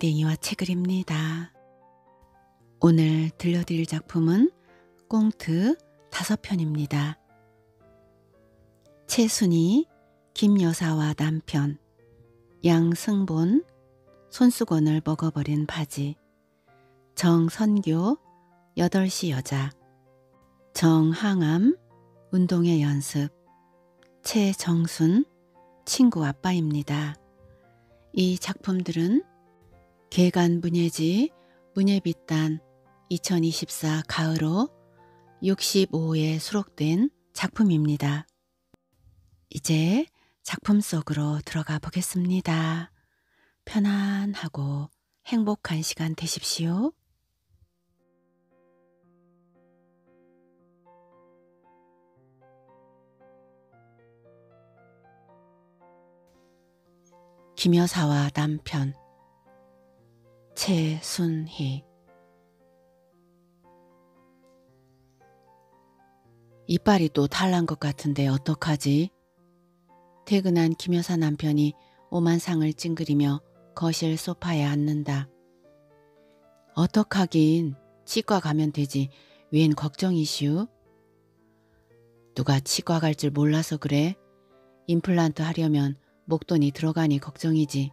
댕댕이와 책을 입니다. 오늘 들려드릴 작품은 꽁트 다섯 편입니다. 최순희, 김여사와 남편, 양승본, 손수건을 먹어버린 바지, 정선교, 8시 여자, 정항암, 운동의 연습, 최정순, 친구 아빠입니다. 이 작품들은 개간 문예지 문예빛단 2024 가을호 65에 수록된 작품입니다. 이제 작품 속으로 들어가 보겠습니다. 편안하고 행복한 시간 되십시오. 김여사와 남편 최순희 이빨이 또 탈난 것 같은데 어떡하지? 퇴근한 김여사 남편이 오만상을 찡그리며 거실 소파에 앉는다. 어떡하긴 치과 가면 되지 웬 걱정이시오? 누가 치과 갈 줄 몰라서 그래? 임플란트 하려면 목돈이 들어가니 걱정이지.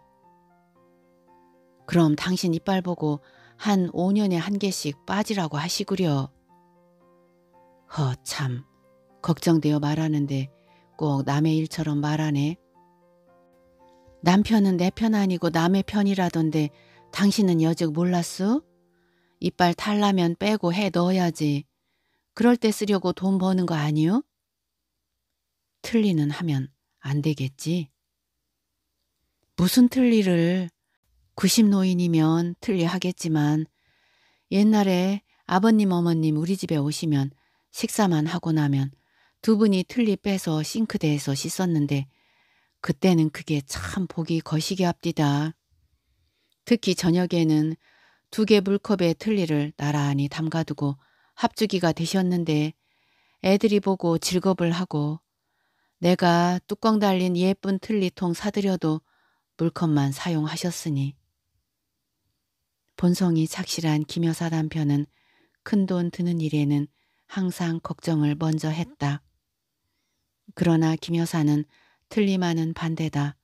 그럼 당신 이빨 보고 한 5년에 한 개씩 빠지라고 하시구려. 허 참 걱정되어 말하는데 꼭 남의 일처럼 말하네. 남편은 내 편 아니고 남의 편이라던데 당신은 여직 몰랐어? 이빨 탈라면 빼고 해 넣어야지. 그럴 때 쓰려고 돈 버는 거 아니요? 틀리는 하면 안 되겠지. 무슨 틀리를 90 노인이면 틀리 하겠지만 옛날에 아버님 어머님 우리 집에 오시면 식사만 하고 나면 두 분이 틀리 빼서 싱크대에서 씻었는데 그때는 그게 참 보기 거시기 앞디다. 특히 저녁에는 두 개 물컵에 틀리를 나란히 담가두고 합주기가 되셨는데 애들이 보고 즐겁을 하고 내가 뚜껑 달린 예쁜 틀리통 사드려도 물컵만 사용하셨으니 본성이 착실한 김여사 남편은 큰돈 드는 일에는 항상 걱정을 먼저 했다. 그러나 김여사는 틀림하는 반대다.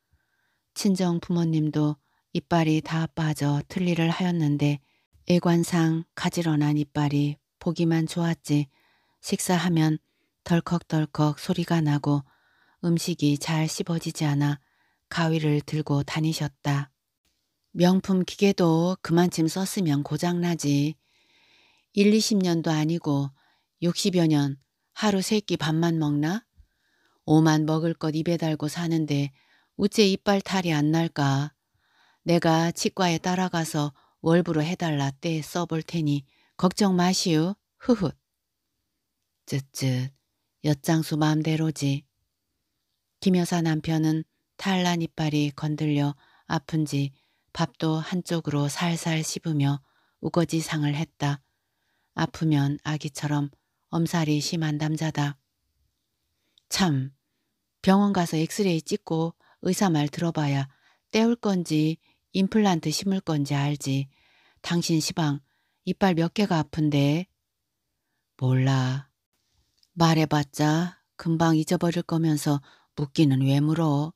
친정 부모님도 이빨이 다 빠져 틀리를 하였는데 애관상 가지런한 이빨이 보기만 좋았지 식사하면 덜컥덜컥 소리가 나고 음식이 잘 씹어지지 않아 가위를 들고 다니셨다. 명품 기계도 그만큼 썼으면 고장나지. 1, 20년도 아니고 60여 년 하루 세 끼 밥만 먹나? 오만 먹을 것 입에 달고 사는데 우째 이빨 탈이 안 날까? 내가 치과에 따라가서 월부로 해달라 때 써볼 테니 걱정 마시오. 흐훗. 쯧쯧. 엿장수 마음대로지. 김여사 남편은 탈난 이빨이 건들려 아픈지 밥도 한쪽으로 살살 씹으며 우거지상을 했다. 아프면 아기처럼 엄살이 심한 남자다. 참 병원 가서 엑스레이 찍고 의사 말 들어봐야 떼울 건지 임플란트 심을 건지 알지. 당신 시방 이빨 몇 개가 아픈데? 몰라. 말해봤자 금방 잊어버릴 거면서 묻기는 왜 물어?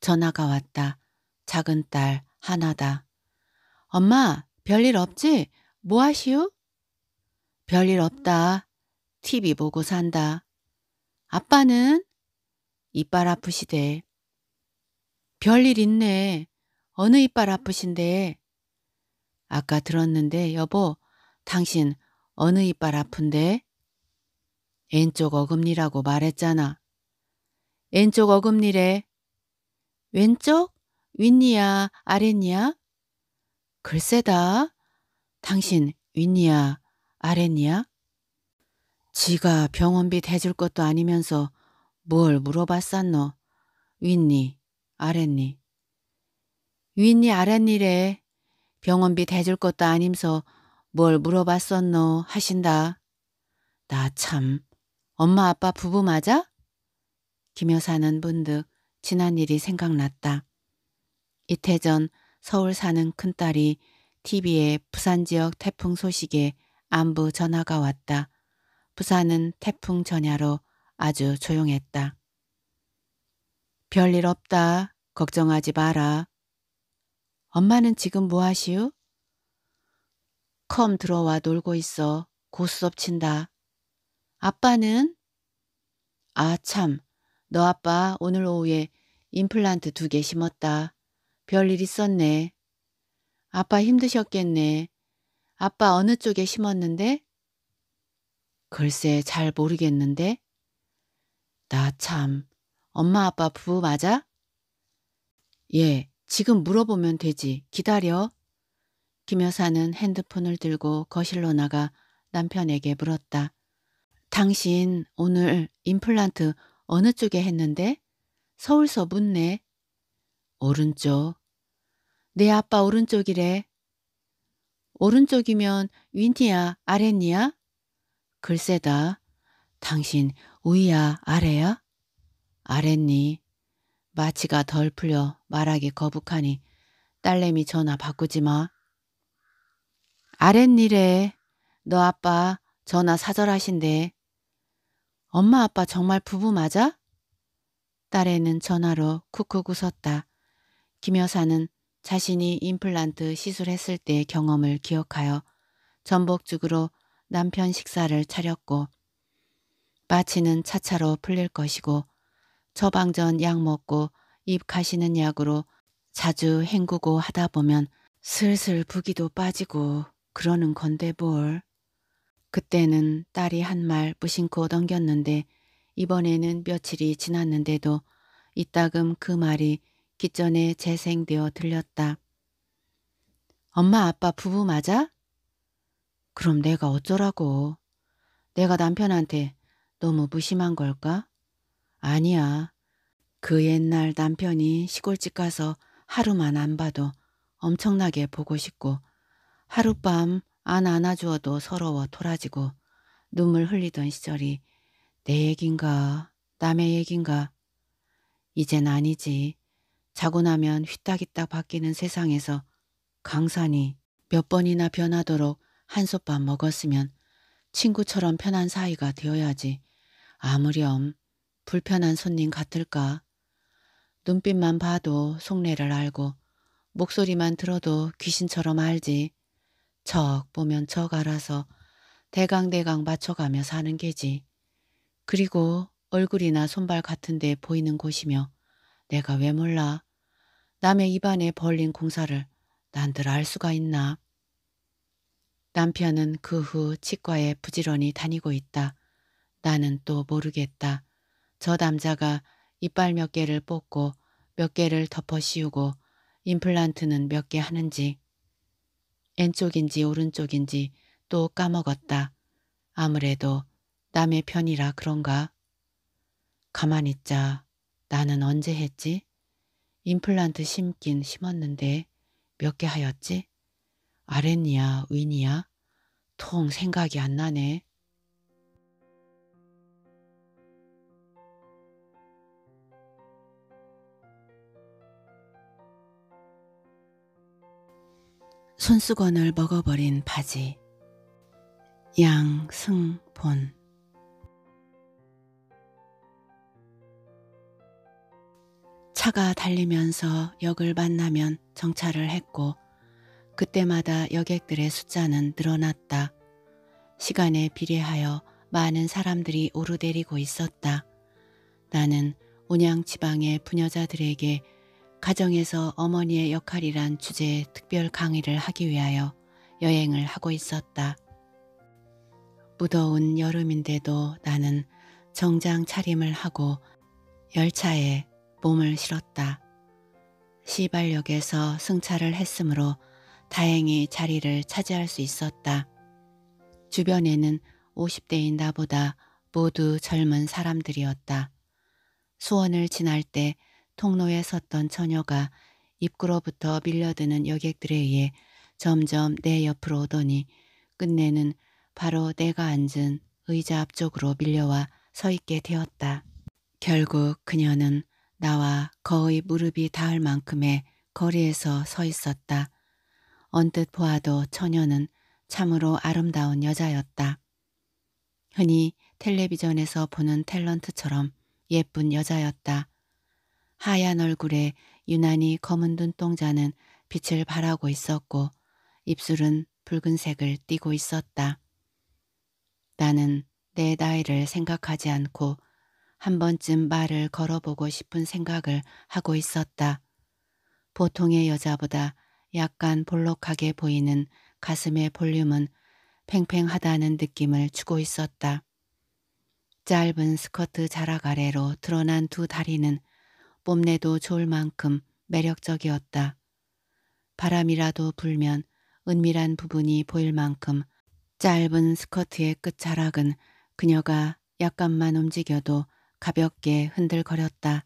전화가 왔다. 작은 딸 하나다. 엄마 별일 없지? 뭐 하시오? 별일 없다. TV 보고 산다. 아빠는? 이빨 아프시대. 별일 있네. 어느 이빨 아프신데? 아까 들었는데 여보 당신 어느 이빨 아픈데? 왼쪽 어금니라고 말했잖아. 왼쪽 어금니래. 왼쪽? 윗니야? 아랫니야? 글쎄다. 당신 윗니야? 아랫니야? 지가 병원비 대줄 것도 아니면서 뭘 물어봤었노? 윗니, 아랫니. 윗니, 아랫니래. 병원비 대줄 것도 아니면서 뭘 물어봤었노 하신다. 나 참, 엄마 아빠 부부 맞아? 김 여사는 문득 지난 일이 생각났다. 이태 전 서울 사는 큰딸이 TV에 부산 지역 태풍 소식에 안부 전화가 왔다. 부산은 태풍 전야로 아주 조용했다. 별일 없다. 걱정하지 마라. 엄마는 지금 뭐 하시우? 컴 들어와 놀고 있어. 고 수업 친다. 아빠는? 아 참, 너 아빠 오늘 오후에 임플란트 두 개 심었다. 별일 있었네. 아빠 힘드셨겠네. 아빠 어느 쪽에 심었는데? 글쎄 잘 모르겠는데. 나 참, 엄마 아빠 부부 맞아? 예, 지금 물어보면 되지. 기다려. 김 여사는 핸드폰을 들고 거실로 나가 남편에게 물었다. 당신 오늘 임플란트 어느 쪽에 했는데? 서울서 묻네. 오른쪽. 내 아빠 오른쪽이래. 오른쪽이면 윈티야 아랫니야? 글쎄다. 당신 우이야 아래야? 아랫니. 마취가 덜 풀려 말하기 거북하니 딸내미 전화 바꾸지 마. 아랫니래. 너 아빠 전화 사절하신대. 엄마 아빠 정말 부부 맞아? 딸애는 전화로 쿡쿡 웃었다. 김 여사는 자신이 임플란트 시술했을 때의 경험을 기억하여 전복죽으로 남편 식사를 차렸고 마취는 차차로 풀릴 것이고 처방전 약 먹고 입 가시는 약으로 자주 헹구고 하다 보면 슬슬 부기도 빠지고 그러는 건데 뭘. 그때는 딸이 한 말 무심코 넘겼는데 이번에는 며칠이 지났는데도 이따금 그 말이 기 전에 재생되어 들렸다. 엄마 아빠 부부 맞아? 그럼 내가 어쩌라고. 내가 남편한테 너무 무심한 걸까? 아니야. 그 옛날 남편이 시골집 가서 하루만 안 봐도 엄청나게 보고 싶고 하룻밤 안 안아주어도 서러워 토라지고 눈물 흘리던 시절이 내 얘긴가 남의 얘긴가 이젠 아니지. 자고 나면 휘딱휘딱 바뀌는 세상에서 강산이 몇 번이나 변하도록 한솥밥 먹었으면 친구처럼 편한 사이가 되어야지. 아무렴 불편한 손님 같을까. 눈빛만 봐도 속내를 알고 목소리만 들어도 귀신처럼 알지. 척 보면 척 알아서 대강대강 맞춰가며 사는 게지. 그리고 얼굴이나 손발 같은 데 보이는 곳이며 내가 왜 몰라. 남의 입안에 벌린 공사를 난들 알 수가 있나. 남편은 그 후 치과에 부지런히 다니고 있다. 나는 또 모르겠다. 저 남자가 이빨 몇 개를 뽑고 몇 개를 덮어 씌우고 임플란트는 몇 개 하는지 왼쪽인지 오른쪽인지 또 까먹었다. 아무래도 남의 편이라 그런가? 가만 있자. 나는 언제 했지? 임플란트 심긴 심었는데 몇 개 하였지? 아랫니야 윈이야? 통 생각이 안 나네. 손수건을 먹어버린 바지 양 승 본 차가 달리면서 역을 만나면 정차를 했고 그때마다 여객들의 숫자는 늘어났다. 시간에 비례하여 많은 사람들이 오르내리고 있었다. 나는 온양 지방의 부녀자들에게 가정에서 어머니의 역할이란 주제의 특별 강의를 하기 위하여 여행을 하고 있었다. 무더운 여름인데도 나는 정장 차림을 하고 열차에 몸을 실었다. 시발역에서 승차를 했으므로 다행히 자리를 차지할 수 있었다. 주변에는 50대인 나보다 모두 젊은 사람들이었다. 수원을 지날 때 통로에 섰던 처녀가 입구로부터 밀려드는 여객들에 의해 점점 내 옆으로 오더니 끝내는 바로 내가 앉은 의자 앞쪽으로 밀려와 서 있게 되었다. 결국 그녀는 나와 거의 무릎이 닿을 만큼의 거리에서 서 있었다. 언뜻 보아도 처녀는 참으로 아름다운 여자였다. 흔히 텔레비전에서 보는 탤런트처럼 예쁜 여자였다. 하얀 얼굴에 유난히 검은 눈동자는 빛을 발하고 있었고 입술은 붉은색을 띠고 있었다. 나는 내 나이를 생각하지 않고 한 번쯤 말을 걸어보고 싶은 생각을 하고 있었다. 보통의 여자보다 약간 볼록하게 보이는 가슴의 볼륨은 팽팽하다는 느낌을 주고 있었다. 짧은 스커트 자락 아래로 드러난 두 다리는 뽐내도 좋을 만큼 매력적이었다. 바람이라도 불면 은밀한 부분이 보일 만큼 짧은 스커트의 끝자락은 그녀가 약간만 움직여도 가볍게 흔들거렸다.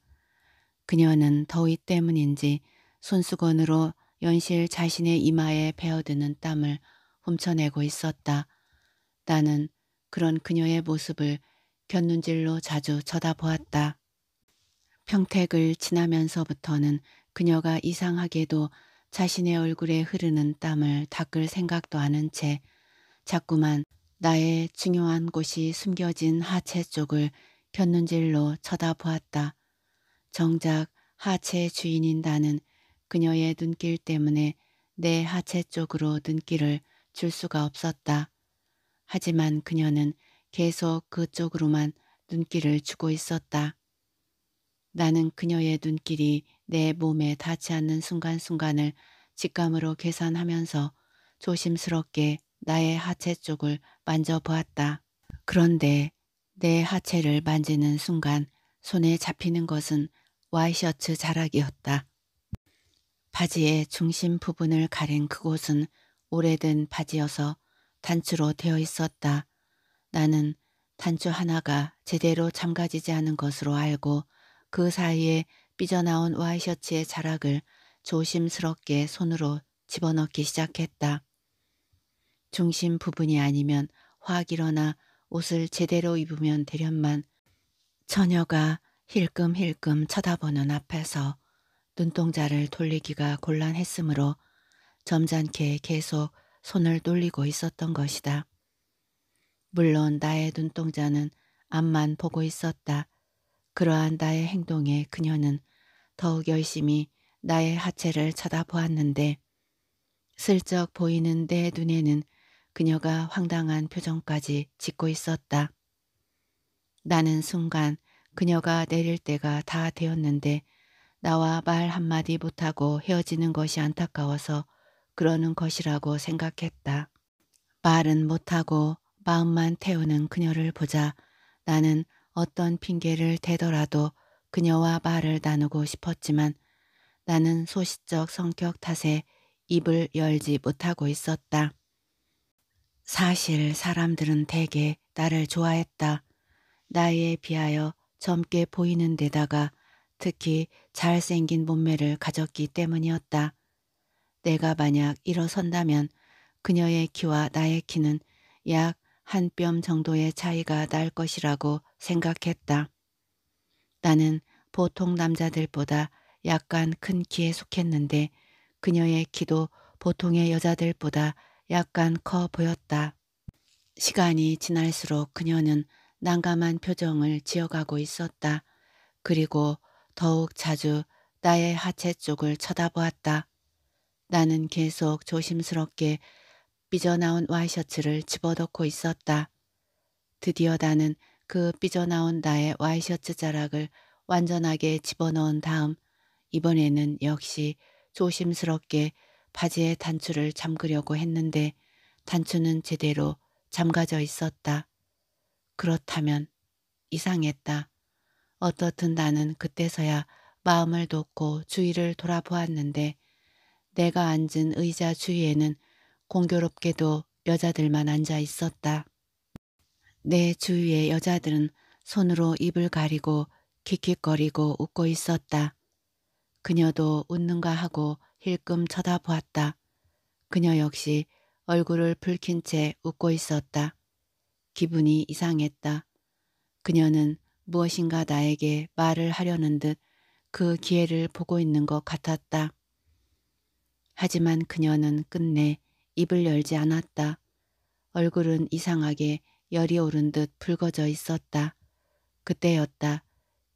그녀는 더위 때문인지 손수건으로 연실 자신의 이마에 베어드는 땀을 훔쳐내고 있었다. 나는 그런 그녀의 모습을 곁눈질로 자주 쳐다보았다. 평택을 지나면서부터는 그녀가 이상하게도 자신의 얼굴에 흐르는 땀을 닦을 생각도 않은 채 자꾸만 나의 중요한 곳이 숨겨진 하체 쪽을 곁눈질로 쳐다보았다. 정작 하체 주인인 나는 그녀의 눈길 때문에 내 하체 쪽으로 눈길을 줄 수가 없었다. 하지만 그녀는 계속 그쪽으로만 눈길을 주고 있었다. 나는 그녀의 눈길이 내 몸에 닿지 않는 순간순간을 직감으로 계산하면서 조심스럽게 나의 하체 쪽을 만져보았다. 그런데 내 하체를 만지는 순간 손에 잡히는 것은 와이셔츠 자락이었다. 바지의 중심 부분을 가린 그곳은 오래된 바지여서 단추로 되어 있었다. 나는 단추 하나가 제대로 잠가지지 않은 것으로 알고 그 사이에 삐져나온 와이셔츠의 자락을 조심스럽게 손으로 집어넣기 시작했다. 중심 부분이 아니면 확 일어나 옷을 제대로 입으면 되련만 처녀가 힐끔힐끔 쳐다보는 앞에서 눈동자를 돌리기가 곤란했으므로 점잖게 계속 손을 돌리고 있었던 것이다. 물론 나의 눈동자는 앞만 보고 있었다. 그러한 나의 행동에 그녀는 더욱 열심히 나의 하체를 쳐다보았는데 슬쩍 보이는 내 눈에는 그녀가 황당한 표정까지 짓고 있었다. 나는 순간 그녀가 내릴 때가 다 되었는데 나와 말 한마디 못하고 헤어지는 것이 안타까워서 그러는 것이라고 생각했다. 말은 못하고 마음만 태우는 그녀를 보자 나는 어떤 핑계를 대더라도 그녀와 말을 나누고 싶었지만 나는 소시적 성격 탓에 입을 열지 못하고 있었다. 사실 사람들은 대개 나를 좋아했다. 나이에 비하여 젊게 보이는 데다가 특히 잘생긴 몸매를 가졌기 때문이었다. 내가 만약 일어선다면 그녀의 키와 나의 키는 약 한 뼘 정도의 차이가 날 것이라고 생각했다. 나는 보통 남자들보다 약간 큰 키에 속했는데 그녀의 키도 보통의 여자들보다 약간 커 보였다. 시간이 지날수록 그녀는 난감한 표정을 지어가고 있었다. 그리고 더욱 자주 나의 하체 쪽을 쳐다보았다. 나는 계속 조심스럽게 삐져나온 와이셔츠를 집어넣고 있었다. 드디어 나는 그 삐져나온 나의 와이셔츠 자락을 완전하게 집어넣은 다음 이번에는 역시 조심스럽게 바지의 단추를 잠그려고 했는데 단추는 제대로 잠가져 있었다. 그렇다면 이상했다. 어떻든 나는 그때서야 마음을 놓고 주위를 돌아보았는데 내가 앉은 의자 주위에는 공교롭게도 여자들만 앉아 있었다. 내 주위의 여자들은 손으로 입을 가리고 킥킥거리고 웃고 있었다. 그녀도 웃는가 하고 힐끔 쳐다보았다. 그녀 역시 얼굴을 붉힌 채 웃고 있었다. 기분이 이상했다. 그녀는 무엇인가 나에게 말을 하려는 듯 그 기회를 보고 있는 것 같았다. 하지만 그녀는 끝내 입을 열지 않았다. 얼굴은 이상하게 열이 오른 듯 붉어져 있었다. 그때였다.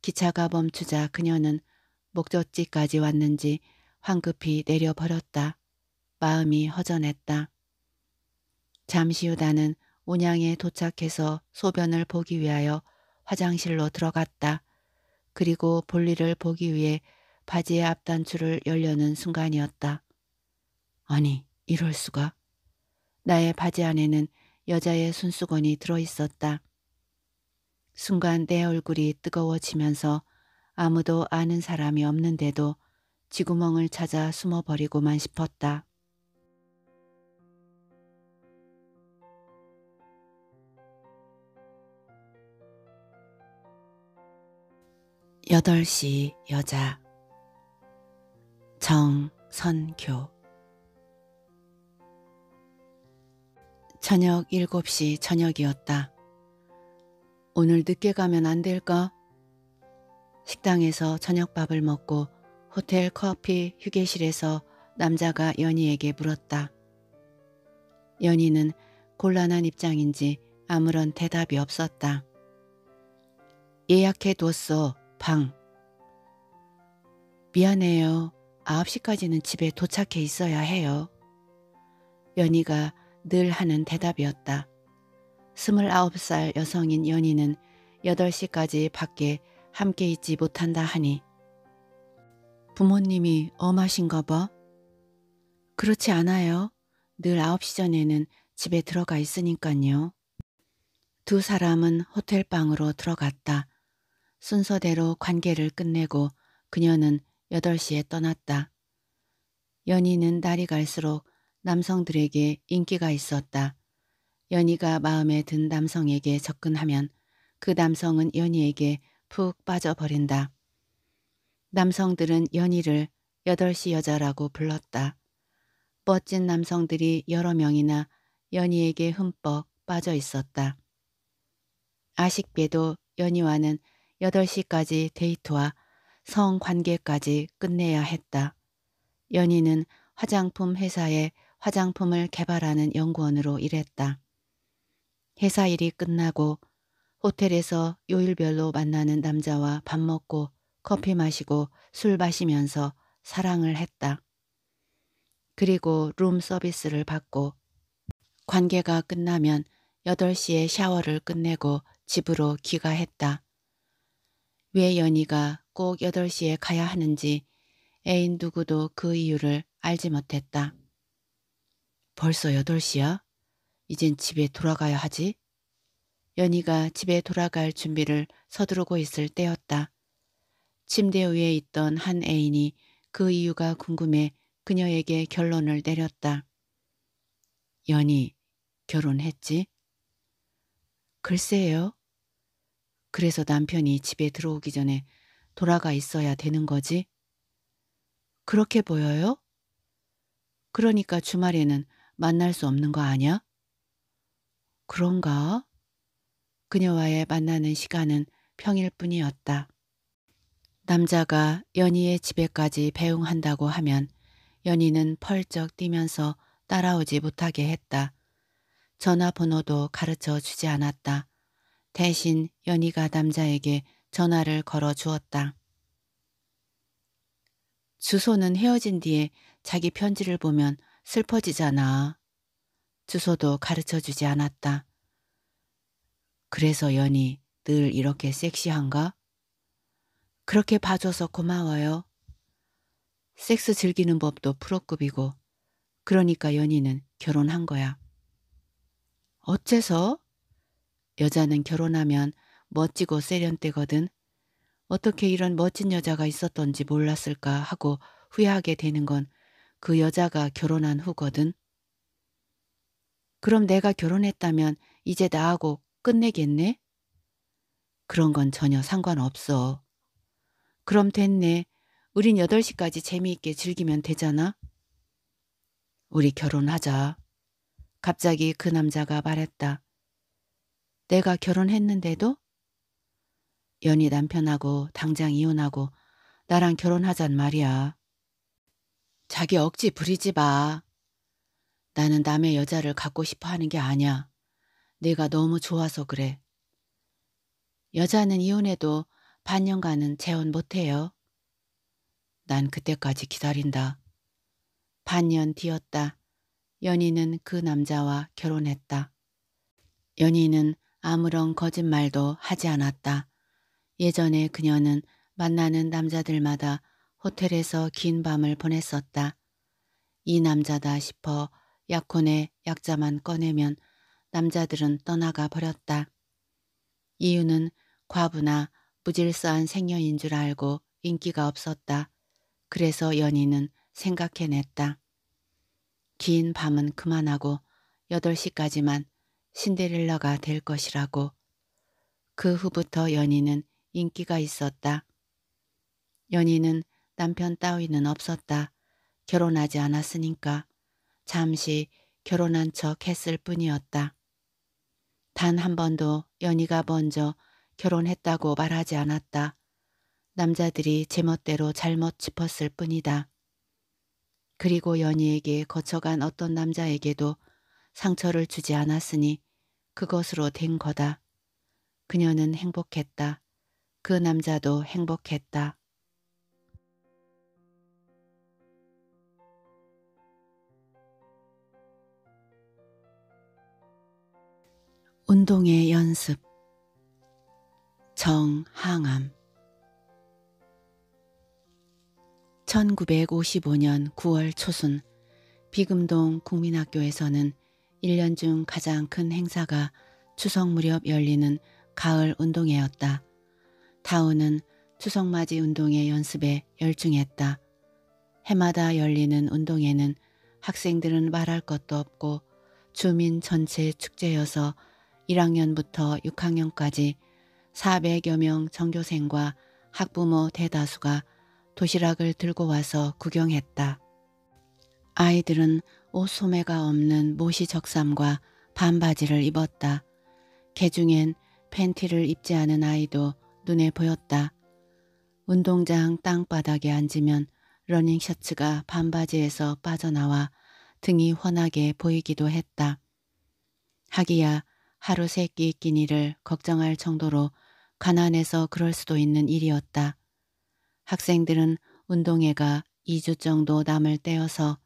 기차가 멈추자 그녀는 목적지까지 왔는지 황급히 내려버렸다. 마음이 허전했다. 잠시 후 나는 온양에 도착해서 소변을 보기 위하여 화장실로 들어갔다. 그리고 볼일을 보기 위해 바지의 앞단추를 열려는 순간이었다. 아니, 이럴 수가. 나의 바지 안에는 여자의 손수건이 들어있었다. 순간 내 얼굴이 뜨거워지면서 아무도 아는 사람이 없는데도 지구멍을 찾아 숨어버리고만 싶었다. 8시 여자 정선교 저녁 7시 저녁이었다. 오늘 늦게 가면 안 될까? 식당에서 저녁밥을 먹고 호텔 커피 휴게실에서 남자가 연희에게 물었다. 연희는 곤란한 입장인지 아무런 대답이 없었다. 예약해뒀어. 방. 미안해요. 9시까지는 집에 도착해 있어야 해요. 연희가 늘 하는 대답이었다. 29살 여성인 연희는 8시까지 밖에 함께 있지 못한다 하니 부모님이 엄하신가 봐. 그렇지 않아요. 늘 9시 전에는 집에 들어가 있으니까요. 두 사람은 호텔 방으로 들어갔다. 순서대로 관계를 끝내고 그녀는 8시에 떠났다. 연희는 날이 갈수록 남성들에게 인기가 있었다. 연희가 마음에 든 남성에게 접근하면 그 남성은 연희에게 푹 빠져버린다. 남성들은 연희를 8시 여자라고 불렀다. 멋진 남성들이 여러 명이나 연희에게 흠뻑 빠져 있었다. 아쉽게도 연희와는 8시까지 데이트와 성관계까지 끝내야 했다. 연희는 화장품 회사에 화장품을 개발하는 연구원으로 일했다. 회사 일이 끝나고 호텔에서 요일별로 만나는 남자와 밥 먹고 커피 마시고 술 마시면서 사랑을 했다. 그리고 룸 서비스를 받고 관계가 끝나면 8시에 샤워를 끝내고 집으로 귀가했다. 왜 연희가 꼭 8시에 가야 하는지 애인 누구도 그 이유를 알지 못했다. 벌써 8시야? 이젠 집에 돌아가야 하지? 연희가 집에 돌아갈 준비를 서두르고 있을 때였다. 침대 위에 있던 한 애인이 그 이유가 궁금해 그녀에게 결론을 내렸다. 연희, 결혼했지? 글쎄요. 그래서 남편이 집에 들어오기 전에 돌아가 있어야 되는 거지? 그렇게 보여요? 그러니까 주말에는 만날 수 없는 거 아냐? 그런가? 그녀와의 만나는 시간은 평일 뿐이었다. 남자가 연희의 집에까지 배웅한다고 하면 연희는 펄쩍 뛰면서 따라오지 못하게 했다. 전화번호도 가르쳐 주지 않았다. 대신 연희가 남자에게 전화를 걸어 주었다. 주소는 헤어진 뒤에 자기 편지를 보면 슬퍼지잖아. 주소도 가르쳐 주지 않았다. 그래서 연희 늘 이렇게 섹시한가? 그렇게 봐줘서 고마워요. 섹스 즐기는 법도 프로급이고 그러니까 연희는 결혼한 거야. 어째서? 여자는 결혼하면 멋지고 세련되거든. 어떻게 이런 멋진 여자가 있었던지 몰랐을까 하고 후회하게 되는 건 그 여자가 결혼한 후거든. 그럼 내가 결혼했다면 이제 나하고 끝내겠네? 그런 건 전혀 상관없어. 그럼 됐네. 우린 8시까지 재미있게 즐기면 되잖아. 우리 결혼하자. 갑자기 그 남자가 말했다. 내가 결혼했는데도? 연희 남편하고 당장 이혼하고 나랑 결혼하잔 말이야. 자기 억지 부리지 마. 나는 남의 여자를 갖고 싶어 하는 게 아니야. 내가 너무 좋아서 그래. 여자는 이혼해도 반년간은 재혼 못해요. 난 그때까지 기다린다. 반년 뒤였다. 연희는 그 남자와 결혼했다. 연희는 아무런 거짓말도 하지 않았다. 예전에 그녀는 만나는 남자들마다 호텔에서 긴 밤을 보냈었다. 이 남자다 싶어 약혼의 약자만 꺼내면 남자들은 떠나가 버렸다. 이유는 과부나 무질서한 생년인 줄 알고 인기가 없었다. 그래서 연희는 생각해냈다. 긴 밤은 그만하고 8시까지만 신데렐라가 될 것이라고. 그 후부터 연희는 인기가 있었다. 연희는 남편 따위는 없었다. 결혼하지 않았으니까 잠시 결혼한 척 했을 뿐이었다. 단 한 번도 연희가 먼저 결혼했다고 말하지 않았다. 남자들이 제멋대로 잘못 짚었을 뿐이다. 그리고 연희에게 거쳐간 어떤 남자에게도 상처를 주지 않았으니 그것으로 된 거다. 그녀는 행복했다. 그 남자도 행복했다. 운동의 연습 정항암 1955년 9월 초순 비금동 국민학교에서는 1년 중 가장 큰 행사가 추석 무렵 열리는 가을 운동회였다. 다우는 추석맞이 운동회 연습에 열중했다. 해마다 열리는 운동회는 학생들은 말할 것도 없고 주민 전체 축제여서 1학년부터 6학년까지 400여 명 전교생과 학부모 대다수가 도시락을 들고 와서 구경했다. 아이들은 옷 소매가 없는 모시 적삼과 반바지를 입었다. 개중엔 팬티를 입지 않은 아이도 눈에 보였다. 운동장 땅바닥에 앉으면 러닝 셔츠가 반바지에서 빠져나와 등이 훤하게 보이기도 했다. 하기야 하루 세끼 끼니를 걱정할 정도로 가난해서 그럴 수도 있는 일이었다. 학생들은 운동회가 2주 정도 남을 때여서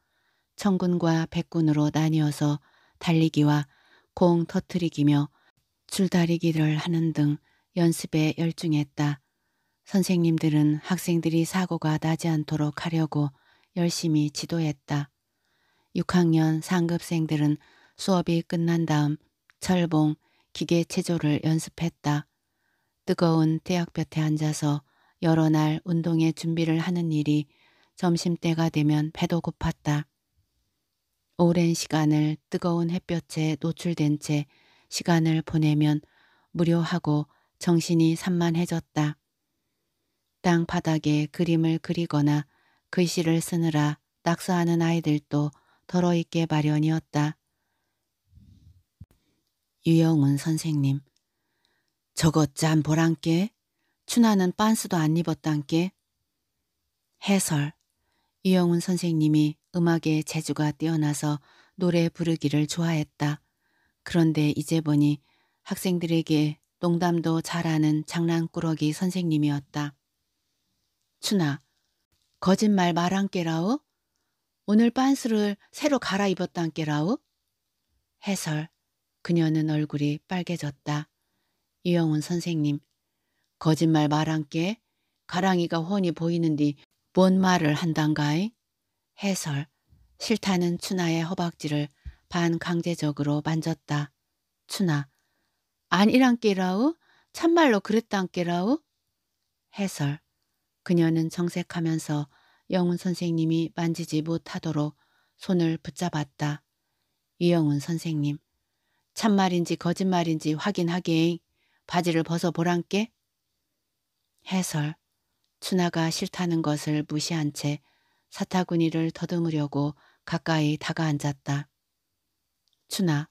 청군과 백군으로 나뉘어서 달리기와 공 터트리기며 줄다리기를 하는 등 연습에 열중했다. 선생님들은 학생들이 사고가 나지 않도록 하려고 열심히 지도했다. 6학년 상급생들은 수업이 끝난 다음 철봉, 기계 체조를 연습했다. 뜨거운 태양볕에 앉아서 여러 날 운동의 준비를 하는 일이 점심때가 되면 배도 고팠다. 오랜 시간을 뜨거운 햇볕에 노출된 채 시간을 보내면 무료하고 정신이 산만해졌다. 땅 바닥에 그림을 그리거나 글씨를 쓰느라 낙서하는 아이들도 덜어있게 마련이었다. 유영훈 선생님. 저것 짠 보란께? 춘하는 빤스도 안 입었단께? 해설. 유영훈 선생님이 음악의 재주가 뛰어나서 노래 부르기를 좋아했다. 그런데 이제 보니 학생들에게 농담도 잘하는 장난꾸러기 선생님이었다. 춘아, 거짓말 말한께라우? 오늘 빤스를 새로 갈아입었단께라우? 해설. 그녀는 얼굴이 빨개졌다. 이영훈 선생님, 거짓말 말한께 가랑이가 훤히 보이는디 뭔 말을 한단가이? 해설, 싫다는 춘하의 허벅지를 반강제적으로 만졌다. 춘하, 아니란께라우? 참말로 그랬단께라우? 해설, 그녀는 정색하면서 영훈 선생님이 만지지 못하도록 손을 붙잡았다. 이영훈 선생님, 참말인지 거짓말인지 확인하게 바지를 벗어보란께? 해설 춘하가 싫다는 것을 무시한 채 사타구니를 더듬으려고 가까이 다가앉았다. 춘하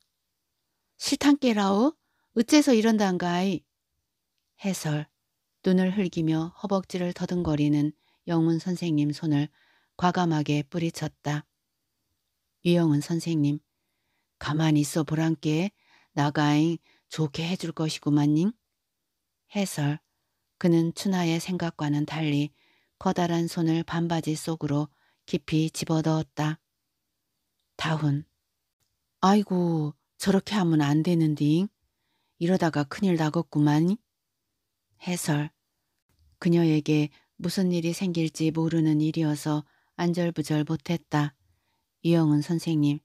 싫단께라오? 어째서 이런단가이? 해설 눈을 흘기며 허벅지를 더듬거리는 영문 선생님 손을 과감하게 뿌리쳤다. 유영은 선생님, 가만히 있어 보란께 나가잉 좋게 해줄 것이구만닝. 해설, 그는 춘하의 생각과는 달리 커다란 손을 반바지 속으로 깊이 집어넣었다. 다훈, 아이고 저렇게 하면 안 되는디. 이러다가 큰일 나겠구만. 해설, 그녀에게 무슨 일이 생길지 모르는 일이어서 안절부절 못했다. 이영은 선생님,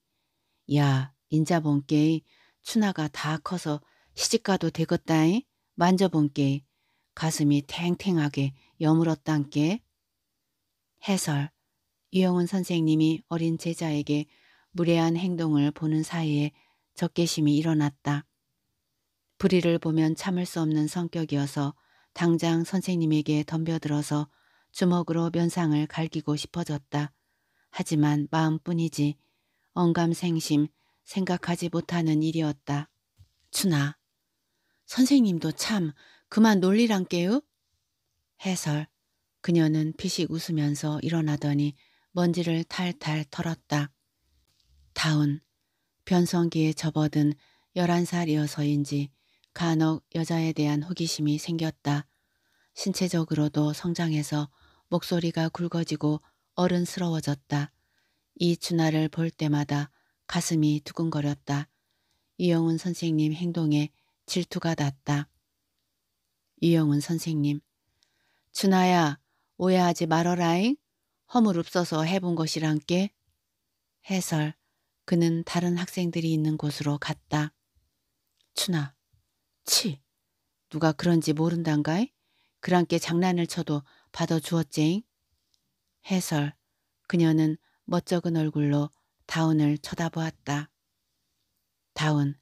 야 인자본께 춘하가 다 커서 시집가도 되겠다잉? 만져본께 가슴이 탱탱하게 여물었단께. 해설 이영은 선생님이 어린 제자에게 무례한 행동을 보는 사이에 적개심이 일어났다. 불의를 보면 참을 수 없는 성격이어서 당장 선생님에게 덤벼들어서 주먹으로 면상을 갈기고 싶어졌다. 하지만 마음뿐이지 언감생심 생각하지 못하는 일이었다. 춘아, 선생님도 참 그만 놀리란께요? 해설, 그녀는 피식 웃으면서 일어나더니 먼지를 탈탈 털었다. 다운, 변성기에 접어든 11살이어서인지 간혹 여자에 대한 호기심이 생겼다. 신체적으로도 성장해서 목소리가 굵어지고 어른스러워졌다. 이 춘하를 볼 때마다 가슴이 두근거렸다. 이영훈 선생님 행동에 질투가 났다. 이영훈 선생님, 춘하야 오해하지 말어라잉. 허물없어서 해본 것이란께. 해설, 그는 다른 학생들이 있는 곳으로 갔다. 춘하, 치, 누가 그런지 모른단가이? 그랑께 장난을 쳐도 받아주었제잉? 해설, 그녀는 멋쩍은 얼굴로 다운을 쳐다보았다. 다운,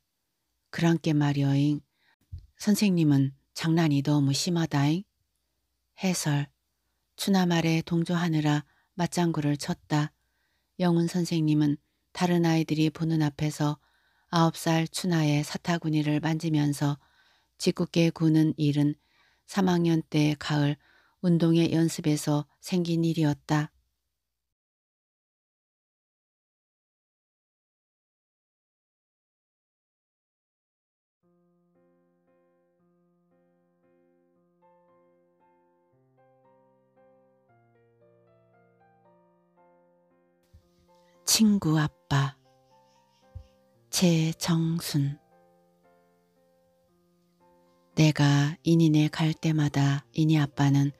그랑께 말이어잉. 선생님은 장난이 너무 심하다잉. 해설, 추나 말에 동조하느라 맞장구를 쳤다. 영훈 선생님은 다른 아이들이 보는 앞에서 아홉 살 추나의 사타구니를 만지면서 짓궂게 구는 일은 3학년 때 가을 운동회 연습에서 생긴 일이었다. 친구 아빠 최정순 내가 인인에 갈 때마다 인이 아빠는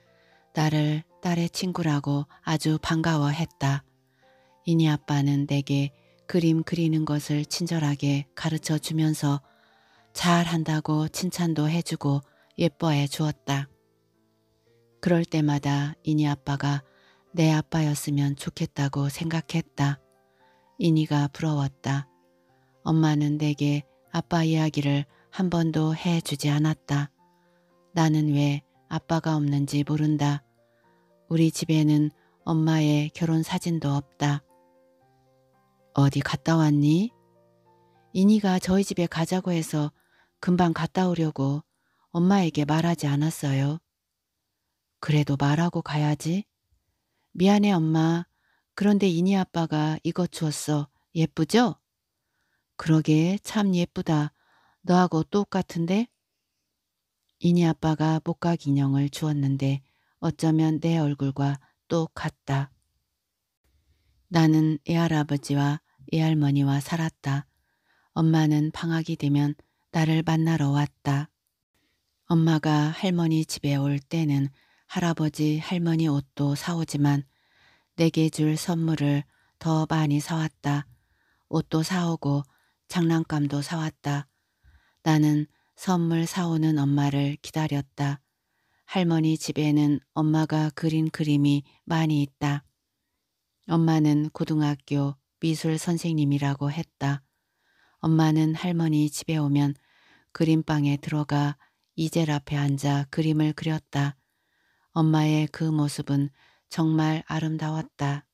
나를 딸의 친구라고 아주 반가워했다. 인이 아빠는 내게 그림 그리는 것을 친절하게 가르쳐 주면서 잘한다고 칭찬도 해주고 예뻐해 주었다. 그럴 때마다 인이 아빠가 내 아빠였으면 좋겠다고 생각했다. 인이가 부러웠다. 엄마는 내게 아빠 이야기를 한 번도 해주지 않았다. 나는 왜 아빠가 없는지 모른다. 우리 집에는 엄마의 결혼 사진도 없다. 어디 갔다 왔니? 이니가 저희 집에 가자고 해서 금방 갔다 오려고 엄마에게 말하지 않았어요. 그래도 말하고 가야지. 미안해 엄마. 그런데 이니 아빠가 이것 주었어. 예쁘죠? 그러게 참 예쁘다. 너하고 똑같은데? 이니 아빠가 목각 인형을 주었는데 어쩌면 내 얼굴과 똑같다. 나는 애할아버지와 애할머니와 살았다. 엄마는 방학이 되면 나를 만나러 왔다. 엄마가 할머니 집에 올 때는 할아버지 할머니 옷도 사오지만 내게 줄 선물을 더 많이 사왔다. 옷도 사오고 장난감도 사왔다. 나는 선물 사오는 엄마를 기다렸다. 할머니 집에는 엄마가 그린 그림이 많이 있다. 엄마는 고등학교 미술 선생님이라고 했다. 엄마는 할머니 집에 오면 그림방에 들어가 이젤 앞에 앉아 그림을 그렸다. 엄마의 그 모습은 정말 아름다웠다.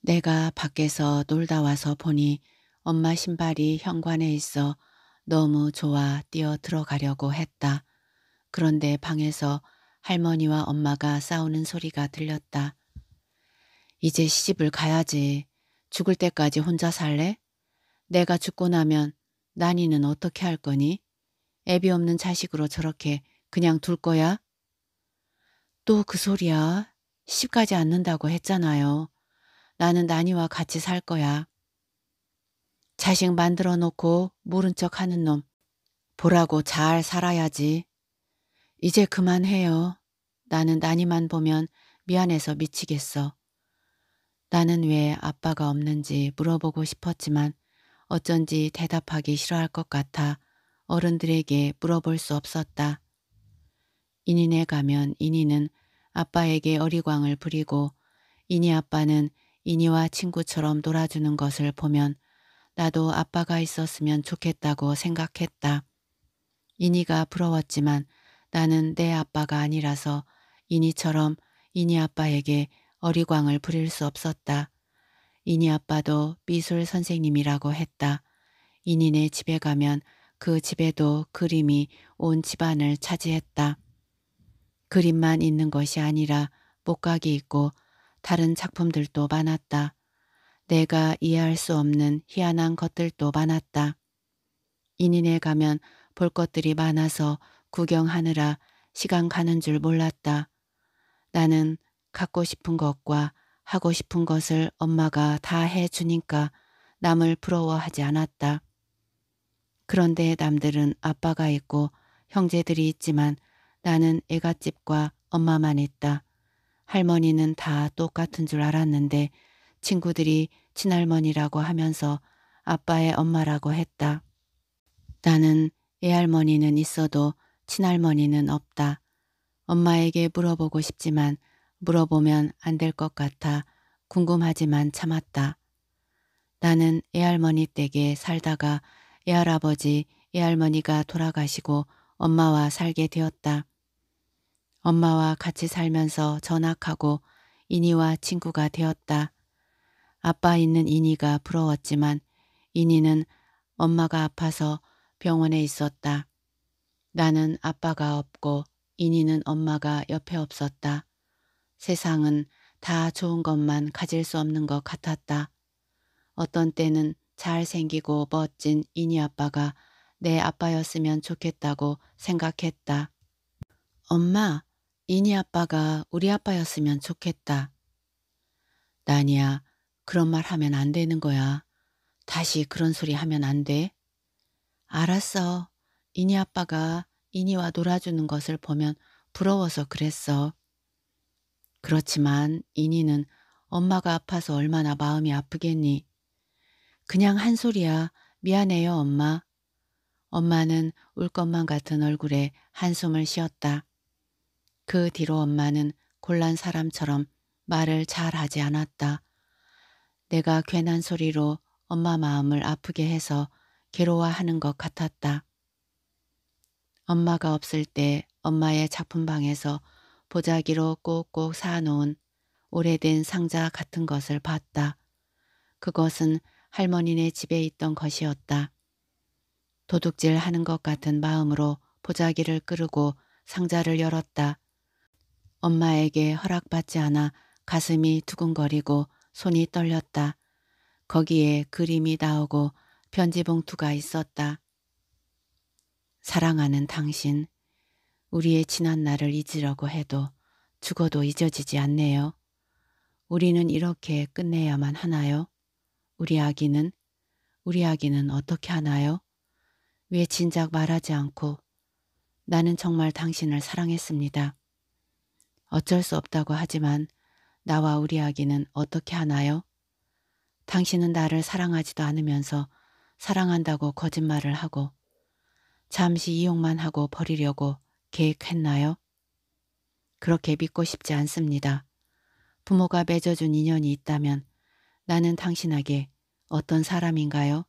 내가 밖에서 놀다 와서 보니 엄마 신발이 현관에 있어 너무 좋아 뛰어 들어가려고 했다. 그런데 방에서 할머니와 엄마가 싸우는 소리가 들렸다. 이제 시집을 가야지. 죽을 때까지 혼자 살래? 내가 죽고 나면 난이는 어떻게 할 거니? 애비 없는 자식으로 저렇게 그냥 둘 거야? 또 그 소리야. 시집가지 않는다고 했잖아요. 나는 난이와 같이 살 거야. 자식 만들어 놓고 모른 척 하는 놈. 보라고 잘 살아야지. 이제 그만해요. 나는 난이만 보면 미안해서 미치겠어. 나는 왜 아빠가 없는지 물어보고 싶었지만 어쩐지 대답하기 싫어할 것 같아 어른들에게 물어볼 수 없었다. 인인에 가면 인이는 아빠에게 어리광을 부리고 인이 아빠는 인이와 친구처럼 놀아주는 것을 보면 나도 아빠가 있었으면 좋겠다고 생각했다. 인이가 부러웠지만 나는 내 아빠가 아니라서 인이처럼 인이 아빠에게 어리광을 부릴 수 없었다. 인이 아빠도 미술 선생님이라고 했다. 인이네 집에 가면 그 집에도 그림이 온 집안을 차지했다. 그림만 있는 것이 아니라 목각이 있고 다른 작품들도 많았다. 내가 이해할 수 없는 희한한 것들도 많았다. 인인에 가면 볼 것들이 많아서 구경하느라 시간 가는 줄 몰랐다. 나는 갖고 싶은 것과 하고 싶은 것을 엄마가 다 해주니까 남을 부러워하지 않았다. 그런데 남들은 아빠가 있고 형제들이 있지만 나는 애갓집과 엄마만 있다. 할머니는 다 똑같은 줄 알았는데 친구들이 친할머니라고 하면서 아빠의 엄마라고 했다. 나는 애할머니는 있어도 친할머니는 없다. 엄마에게 물어보고 싶지만 물어보면 안 될 것 같아 궁금하지만 참았다. 나는 애할머니 댁에 살다가 애할아버지, 애할머니가 돌아가시고 엄마와 살게 되었다. 엄마와 같이 살면서 전학하고 이니와 친구가 되었다. 아빠 있는 이니가 부러웠지만 이니는 엄마가 아파서 병원에 있었다. 나는 아빠가 없고 이니는 엄마가 옆에 없었다. 세상은 다 좋은 것만 가질 수 없는 것 같았다. 어떤 때는 잘생기고 멋진 이니 아빠가 내 아빠였으면 좋겠다고 생각했다. 엄마, 이니 아빠가 우리 아빠였으면 좋겠다. 나니야, 그런 말 하면 안 되는 거야. 다시 그런 소리 하면 안 돼. 알았어. 이니 아빠가 이니와 놀아주는 것을 보면 부러워서 그랬어. 그렇지만 이니는 엄마가 아파서 얼마나 마음이 아프겠니. 그냥 한 소리야. 미안해요, 엄마. 엄마는 울 것만 같은 얼굴에 한숨을 쉬었다. 그 뒤로 엄마는 곤란 사람처럼 말을 잘 하지 않았다. 내가 괜한 소리로 엄마 마음을 아프게 해서 괴로워하는 것 같았다. 엄마가 없을 때 엄마의 작품방에서 보자기로 꼭꼭 쌓아놓은 오래된 상자 같은 것을 봤다. 그것은 할머니네 집에 있던 것이었다. 도둑질 하는 것 같은 마음으로 보자기를 끄르고 상자를 열었다. 엄마에게 허락받지 않아 가슴이 두근거리고 손이 떨렸다. 거기에 그림이 나오고 편지봉투가 있었다. 사랑하는 당신, 우리의 지난 날을 잊으려고 해도 죽어도 잊어지지 않네요. 우리는 이렇게 끝내야만 하나요? 우리 아기는? 우리 아기는 어떻게 하나요? 왜 진작 말하지 않고 나는 정말 당신을 사랑했습니다. 어쩔 수 없다고 하지만 나와 우리 아기는 어떻게 하나요? 당신은 나를 사랑하지도 않으면서 사랑한다고 거짓말을 하고 잠시 이용만 하고 버리려고 계획했나요? 그렇게 믿고 싶지 않습니다. 부모가 맺어준 인연이 있다면 나는 당신에게 어떤 사람인가요?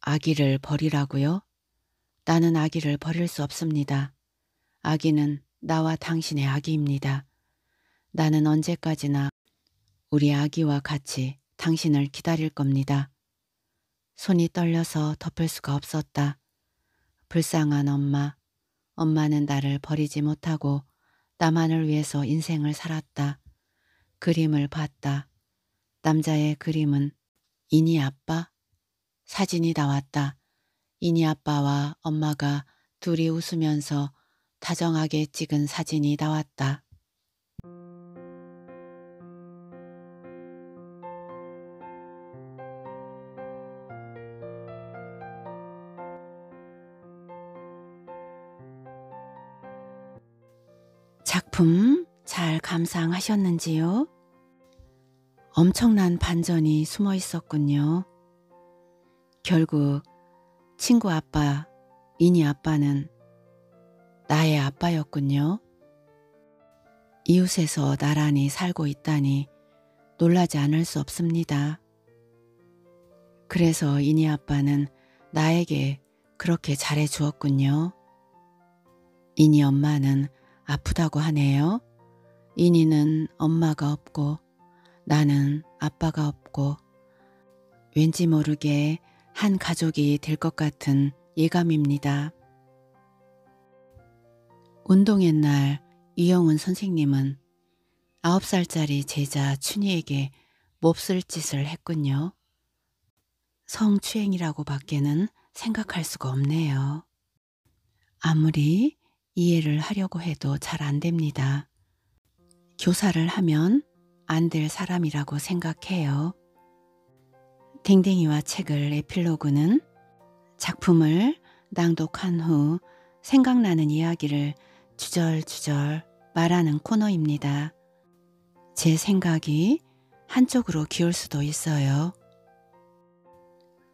아기를 버리라고요? 나는 아기를 버릴 수 없습니다. 아기는 나와 당신의 아기입니다. 나는 언제까지나 우리 아기와 같이 당신을 기다릴 겁니다. 손이 떨려서 덮을 수가 없었다. 불쌍한 엄마. 엄마는 나를 버리지 못하고 나만을 위해서 인생을 살았다. 그림을 봤다. 남자의 그림은 이니 아빠? 사진이 나왔다. 이니 아빠와 엄마가 둘이 웃으면서 다정하게 찍은 사진이 나왔다. 작품 잘 감상하셨는지요? 엄청난 반전이 숨어 있었군요. 결국 친구 아빠, 이니 아빠는 나의 아빠였군요. 이웃에서 나란히 살고 있다니 놀라지 않을 수 없습니다. 그래서 이니 아빠는 나에게 그렇게 잘해 주었군요. 이니 엄마는 아프다고 하네요. 이니는 엄마가 없고 나는 아빠가 없고 왠지 모르게 한 가족이 될 것 같은 예감입니다. 운동의 날 이영훈 선생님은 9살짜리 제자 춘희에게 몹쓸 짓을 했군요. 성추행이라고 밖에는 생각할 수가 없네요. 아무리 이해를 하려고 해도 잘 안 됩니다. 교사를 하면 안 될 사람이라고 생각해요. 댕댕이와 책을 에필로그는 작품을 낭독한 후 생각나는 이야기를 주절주절 말하는 코너입니다. 제 생각이 한쪽으로 기울 수도 있어요.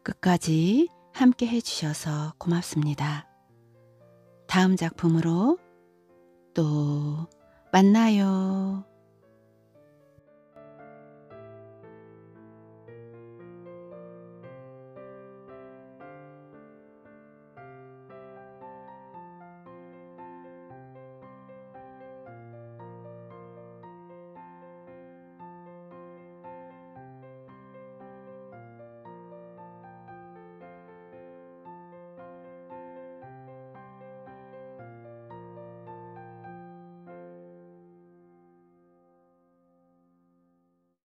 끝까지 함께 해주셔서 고맙습니다. 다음 작품으로 또 만나요.